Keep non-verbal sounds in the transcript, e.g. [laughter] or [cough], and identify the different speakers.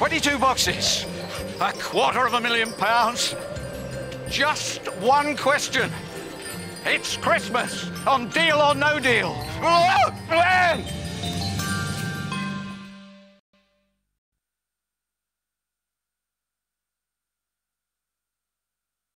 Speaker 1: 22 boxes, a quarter of a million pounds. Just one question. It's Christmas on Deal or No Deal. [laughs]